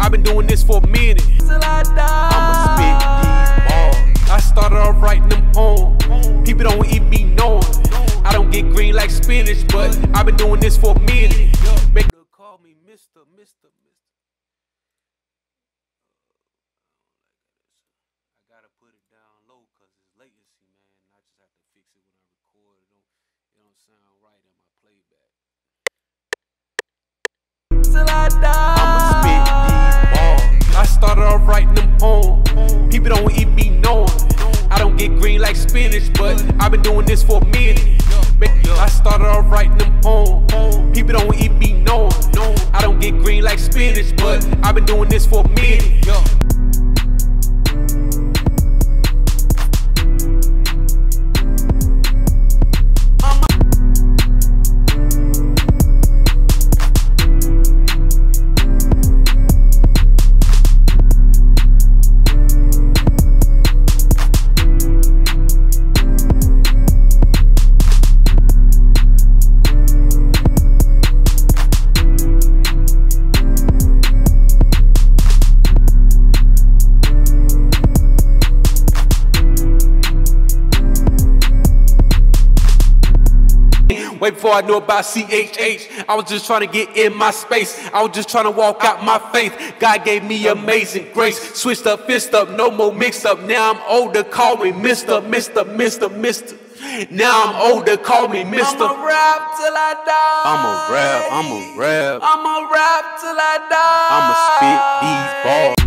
spinach, but I've been doing this for a minute. Till I die. I'ma spit these balls. I started off writing them poems. People don't even be knowing. I don't get green like spinach, but I've been doing this for a minute. Make call me Mr. Mr. Mr. I gotta put it down low because it's latency, man. I just have to fix it when I record. It don't, it don't sound right in my playback. Till I die. Writing. People don't even be knowing. I don't get green like spinach, but I've been doing this for a minute. I started off writing them poems. People don't even be knowing. I don't get green like spinach, but I've been doing this for a minute. Before I knew about CHH, I was just trying to get in my space. I was just trying to walk out my faith. God gave me amazing grace. Switched up, fist up, no more mixed up. Now I'm older, call me Mr. Mr. Mr. Mr. Now I'm older, call me Mr. I'ma rap till I die. I'ma rap, I'ma rap, I'ma rap till I die. I'ma spit these balls.